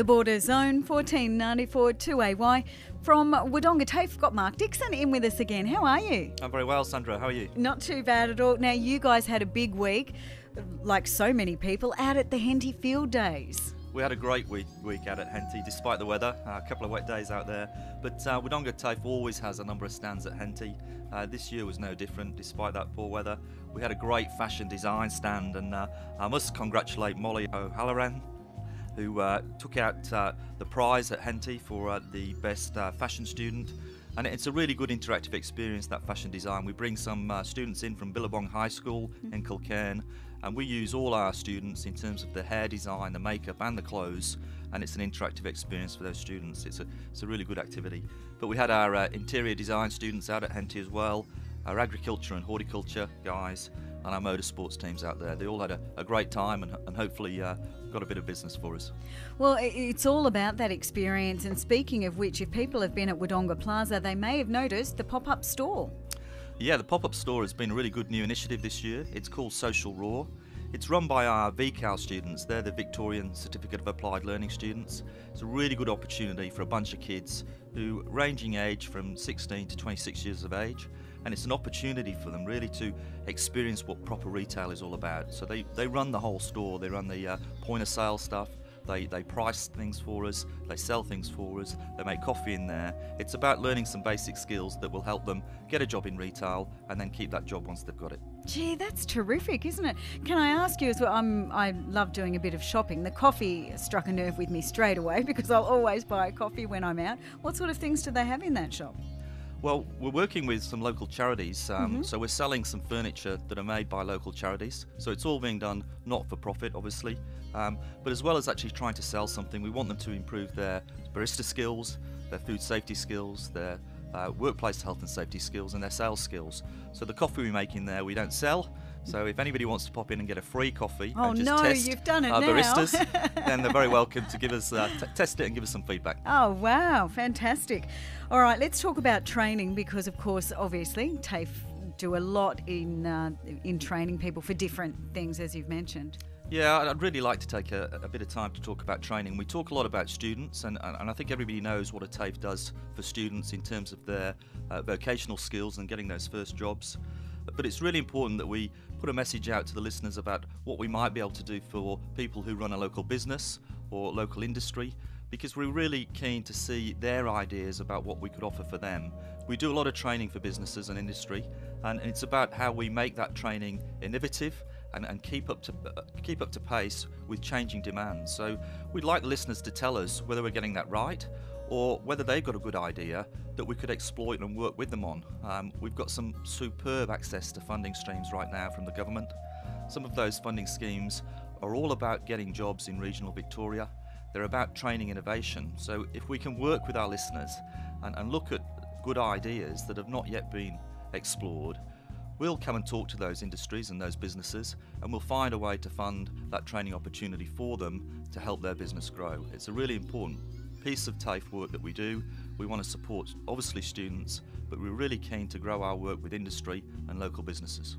The border zone 1494 2AY. From Wodonga TAFE, got Mark Dixon in with us again. How are you? I'm very well, Sandra. How are you? Not too bad at all. Now, you guys had a big week, like so many people, out at the Henty Field Days. We had a great week, week out at Henty, despite the weather. Uh, a couple of wet days out there. But uh, Wodonga TAFE always has a number of stands at Henty. Uh, this year was no different, despite that poor weather. We had a great fashion design stand, and uh, I must congratulate Molly O'Halloran, who uh, took out uh, the prize at Henty for uh, the best fashion student. And it's a really good interactive experience, that fashion design. We bring some students in from Billabong High School in Culcairn, and we use all our students in terms of the hair design, the makeup, and the clothes. And it's an interactive experience for those students. It's a, it's a really good activity. But we had our uh, interior design students out at Henty as well, our agriculture and horticulture guys, and our motorsports teams out there. They all had a, a great time and, and hopefully uh, got a bit of business for us. Well, it's all about that experience. And speaking of which, if people have been at Wodonga Plaza, they may have noticed the pop up store. Yeah, the pop up store has been a really good new initiative this year. It's called Social Raw. It's run by our VCAL students, they're the Victorian Certificate of Applied Learning students. It's a really good opportunity for a bunch of kids who ranging age from 16 to 26 years of age and it's an opportunity for them really to experience what proper retail is all about. So they, they run the whole store, they run the uh, point of sale stuff, they, they price things for us, they sell things for us, they make coffee in there. It's about learning some basic skills that will help them get a job in retail and then keep that job once they've got it. Gee, that's terrific, isn't it? Can I ask you as well? I'm, I love doing a bit of shopping. The coffee struck a nerve with me straight away because I'll always buy a coffee when I'm out. What sort of things do they have in that shop? Well, we're working with some local charities, um, mm-hmm. so we're selling some furniture that are made by local charities. So it's all being done not for profit, obviously, um, but as well as actually trying to sell something, we want them to improve their barista skills, their food safety skills, their uh, workplace health and safety skills, and their sales skills. So the coffee we make in there, we don't sell. So if anybody wants to pop in and get a free coffee, oh just no, test you've done it our now. baristas, then they're very welcome to give us uh, t- test it and give us some feedback. Oh wow, fantastic! All right, let's talk about training because, of course, obviously, TAFE do a lot in uh, in training people for different things, as you've mentioned. Yeah, I'd really like to take a, a, bit of time to talk about training. We talk a lot about students, and, and I think everybody knows what a TAFE does for students in terms of their uh, vocational skills and getting those first jobs. But it's really important that we put a message out to the listeners about what we might be able to do for people who run a local business or local industry because we're really keen to see their ideas about what we could offer for them. We do a lot of training for businesses and industry, and it's about how we make that training innovative and, and keep up to uh, keep up to pace with changing demands. So we'd like the listeners to tell us whether we're getting that right or whether they've got a good idea that we could exploit and work with them on. Um, we've got some superb access to funding streams right now from the government. Some of those funding schemes are all about getting jobs in regional Victoria. They're about training innovation. So if we can work with our listeners and, and look at good ideas that have not yet been explored, we'll come and talk to those industries and those businesses and we'll find a way to fund that training opportunity for them to help their business grow. It's a really important piece of TAFE work that we do. We want to support, obviously, students, but we're really keen to grow our work with industry and local businesses.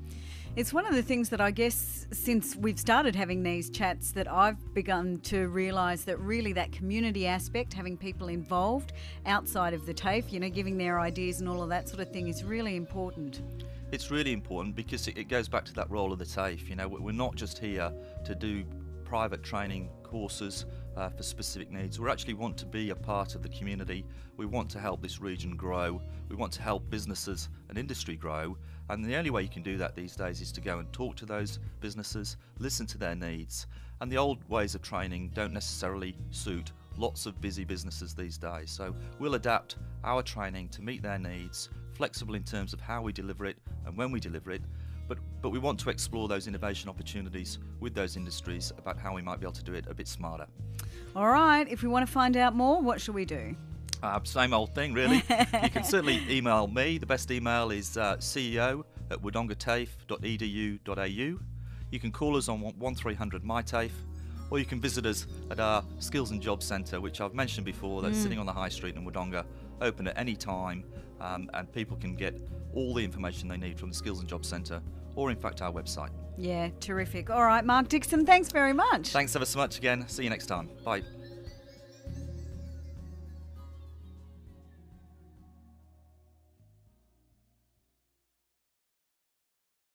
It's one of the things that I guess since we've started having these chats that I've begun to realise that really that community aspect, having people involved outside of the TAFE, you know, giving their ideas and all of that sort of thing is really important. It's really important because it goes back to that role of the TAFE. You know, we're not just here to do private training courses uh, for specific needs. We actually want to be a part of the community. We want to help this region grow. We want to help businesses and industry grow. And the only way you can do that these days is to go and talk to those businesses, listen to their needs. And the old ways of training don't necessarily suit lots of busy businesses these days. So we'll adapt our training to meet their needs, flexible in terms of how we deliver it and when we deliver it, but, but we want to explore those innovation opportunities with those industries about how we might be able to do it a bit smarter. All right, if we want to find out more, what should we do? Uh, same old thing, really. you can certainly email me. The best email is uh, ceo at wodongatafe.edu.au. You can call us on 1300 MyTAFE, or you can visit us at our Skills and Jobs Centre, which I've mentioned before, that's mm. sitting on the high street in Wodonga, open at any time, um, and people can get all the information they need from the Skills and Jobs Centre or, in fact, our website. Yeah, terrific. All right, Mark Dixon, thanks very much. Thanks ever so much again. See you next time. Bye.